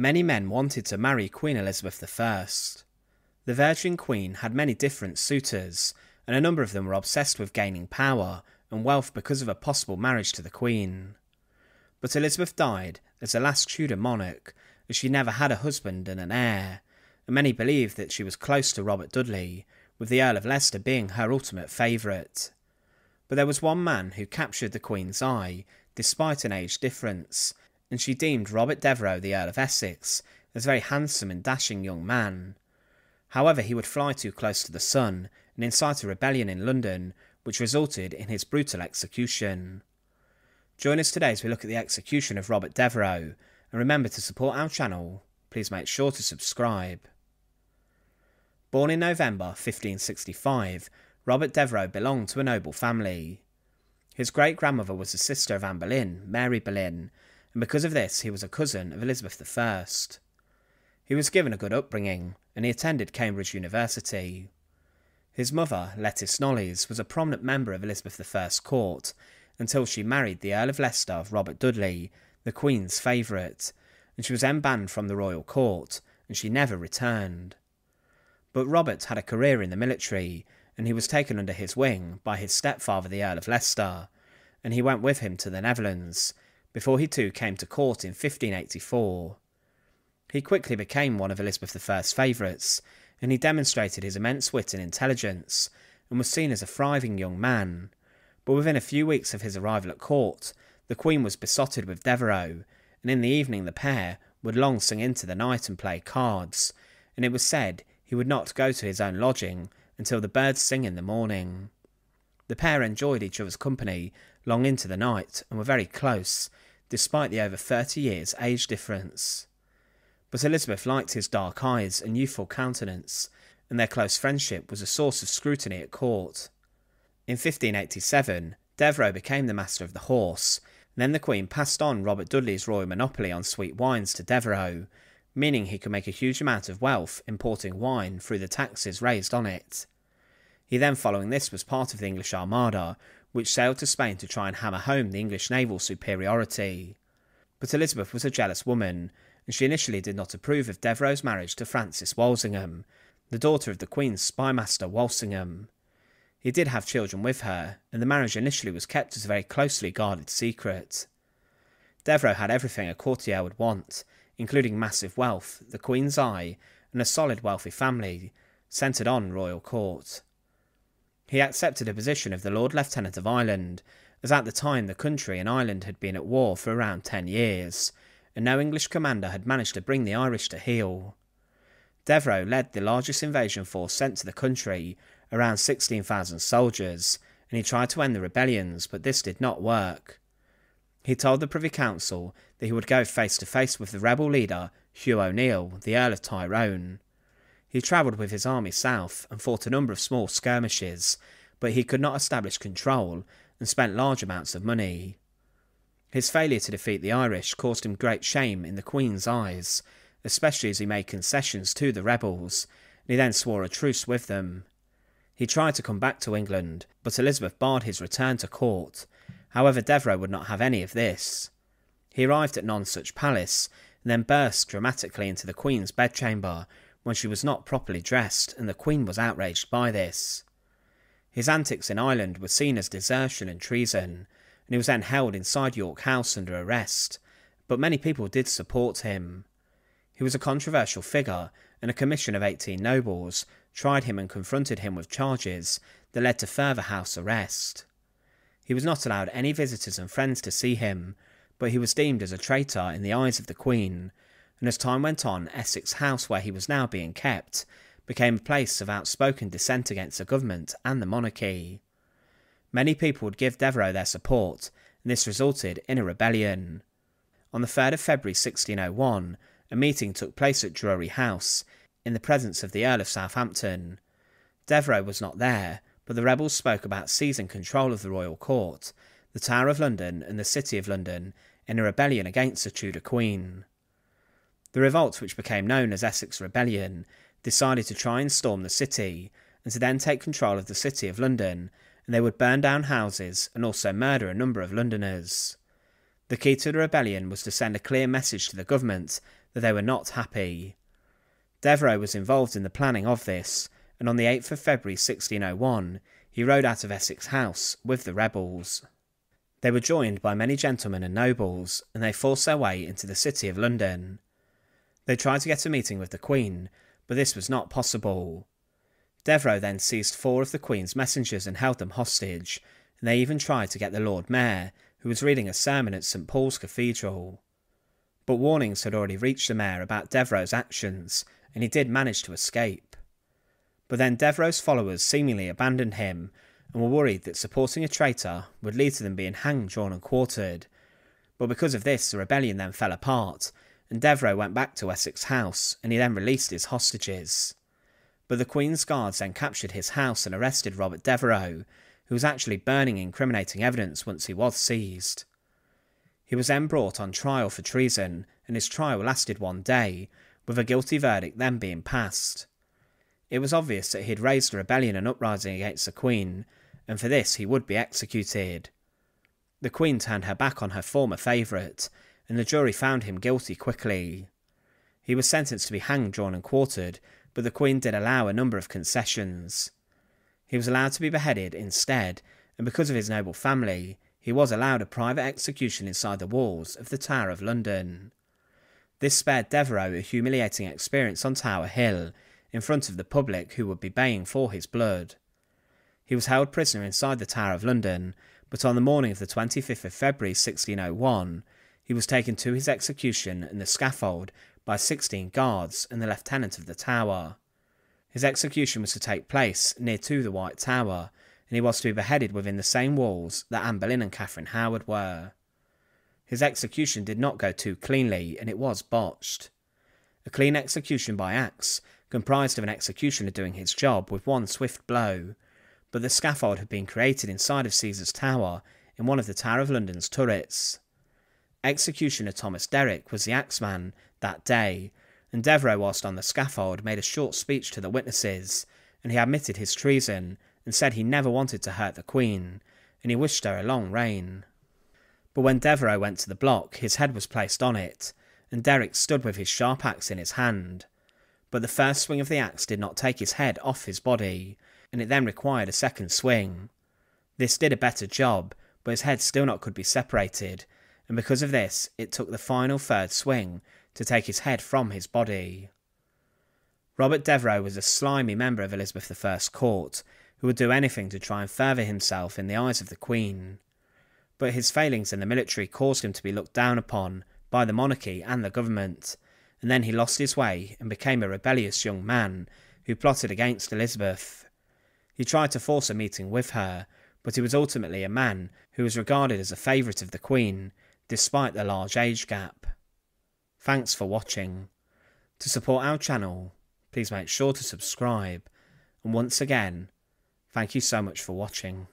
Many men wanted to marry Queen Elizabeth I. The Virgin Queen had many different suitors, and a number of them were obsessed with gaining power and wealth because of a possible marriage to the Queen. But Elizabeth died as the last Tudor monarch, as she never had a husband and an heir, and many believed that she was close to Robert Dudley, with the Earl of Leicester being her ultimate favourite. But there was one man who captured the Queen's eye, despite an age difference, and she deemed Robert Devereux, the Earl of Essex, as a very handsome and dashing young man. However, he would fly too close to the sun and incite a rebellion in London, which resulted in his brutal execution. Join us today as we look at the execution of Robert Devereux, and remember to support our channel. Please make sure to subscribe. Born in November 1565, Robert Devereux belonged to a noble family. His great grandmother was the sister of Anne Boleyn, Mary Boleyn, and because of this he was a cousin of Elizabeth I. He was given a good upbringing, and he attended Cambridge University. His mother, Lettice Knollys, was a prominent member of Elizabeth I's court until she married the Earl of Leicester, Robert Dudley, the Queen's favourite, and she was then banned from the royal court, and she never returned. But Robert had a career in the military, and he was taken under his wing by his stepfather, the Earl of Leicester, and he went with him to the Netherlands, before he too came to court in 1584. He quickly became one of Elizabeth I's favourites, and he demonstrated his immense wit and intelligence, and was seen as a thriving young man. But within a few weeks of his arrival at court, the Queen was besotted with Devereux, and in the evening the pair would long sing into the night and play cards, and it was said he would not go to his own lodging until the birds sing in the morning. The pair enjoyed each other's company long into the night and were very close, despite the over 30 years age difference. But Elizabeth liked his dark eyes and youthful countenance, and their close friendship was a source of scrutiny at court. In 1587, Devereux became the master of the horse, then the Queen passed on Robert Dudley's royal monopoly on sweet wines to Devereux, meaning he could make a huge amount of wealth importing wine through the taxes raised on it. He then, following this, was part of the English Armada, which sailed to Spain to try and hammer home the English naval superiority. But Elizabeth was a jealous woman, and she initially did not approve of Devereux's marriage to Frances Walsingham, the daughter of the Queen's spymaster Walsingham. He did have children with her, and the marriage initially was kept as a very closely guarded secret. Devereux had everything a courtier would want, including massive wealth, the Queen's eye, and a solid wealthy family centred on royal court. He accepted a position of the Lord Lieutenant of Ireland, as at the time the country and Ireland had been at war for around ten years, and no English commander had managed to bring the Irish to heel. Devereux led the largest invasion force sent to the country, around 16,000 soldiers, and he tried to end the rebellions, but this did not work. He told the Privy Council that he would go face to face with the rebel leader, Hugh O'Neill, the Earl of Tyrone. He travelled with his army south and fought a number of small skirmishes, but he could not establish control and spent large amounts of money. His failure to defeat the Irish caused him great shame in the Queen's eyes, especially as he made concessions to the rebels, and he then swore a truce with them. He tried to come back to England, but Elizabeth barred his return to court. However, Devereux would not have any of this. He arrived at Nonsuch Palace and then burst dramatically into the Queen's bedchamber, when she was not properly dressed, and the Queen was outraged by this. His antics in Ireland were seen as desertion and treason, and he was then held inside York House under arrest, but many people did support him. He was a controversial figure, and a commission of 18 nobles tried him and confronted him with charges that led to further house arrest. He was not allowed any visitors and friends to see him, but he was deemed as a traitor in the eyes of the Queen, and as time went on, Essex House, where he was now being kept, became a place of outspoken dissent against the government and the monarchy. Many people would give Devereux their support, and this resulted in a rebellion. On the 3rd of February 1601, a meeting took place at Drury House, in the presence of the Earl of Southampton. Devereux was not there, but the rebels spoke about seizing control of the royal court, the Tower of London, and the City of London in a rebellion against the Tudor Queen. The revolt, which became known as Essex Rebellion, decided to try and storm the city, and to then take control of the City of London, and they would burn down houses and also murder a number of Londoners. The key to the rebellion was to send a clear message to the government that they were not happy. Devereux was involved in the planning of this, and on the 8th of February 1601 he rode out of Essex House with the rebels. They were joined by many gentlemen and nobles, and they forced their way into the city of London. They tried to get a meeting with the Queen, but this was not possible. Devereux then seized four of the Queen's messengers and held them hostage, and they even tried to get the Lord Mayor, who was reading a sermon at St Paul's Cathedral. But warnings had already reached the Mayor about Devereux's actions, and he did manage to escape. But then Devereux's followers seemingly abandoned him and were worried that supporting a traitor would lead to them being hanged, drawn, and quartered. But because of this, the rebellion then fell apart, and Devereux went back to Essex House, and he then released his hostages. But the Queen's guards then captured his house and arrested Robert Devereux, who was actually burning incriminating evidence once he was seized. He was then brought on trial for treason, and his trial lasted one day, with a guilty verdict then being passed. It was obvious that he had raised a rebellion and uprising against the Queen, and for this he would be executed. The Queen turned her back on her former favourite, and the jury found him guilty quickly. He was sentenced to be hanged, drawn, and quartered, but the Queen did allow a number of concessions. He was allowed to be beheaded instead, and because of his noble family, he was allowed a private execution inside the walls of the Tower of London. This spared Devereux a humiliating experience on Tower Hill, in front of the public who would be baying for his blood. He was held prisoner inside the Tower of London, but on the morning of the 25th of February 1601, he was taken to his execution in the scaffold by 16 guards and the lieutenant of the tower. His execution was to take place near to the White Tower, and he was to be beheaded within the same walls that Anne Boleyn and Catherine Howard were. His execution did not go too cleanly, and it was botched. A clean execution by axe comprised of an executioner doing his job with one swift blow, but the scaffold had been created inside of Caesar's Tower in one of the Tower of London's turrets. Executioner Thomas Derrick was the axeman that day, and Devereux, whilst on the scaffold, made a short speech to the witnesses, and he admitted his treason and said he never wanted to hurt the Queen, and he wished her a long reign. But when Devereux went to the block, his head was placed on it, and Derrick stood with his sharp axe in his hand. But the first swing of the axe did not take his head off his body, and it then required a second swing. This did a better job, but his head still not could be separated, and because of this, it took the final third swing to take his head from his body. Robert Devereux was a slimy member of Elizabeth I's court, who would do anything to try and further himself in the eyes of the Queen. But his failings in the military caused him to be looked down upon by the monarchy and the government, and then he lost his way and became a rebellious young man who plotted against Elizabeth. He tried to force a meeting with her, but he was ultimately a man who was regarded as a favourite of the Queen, despite the large age gap. Thanks for watching. To support our channel, please make sure to subscribe, and once again, thank you so much for watching.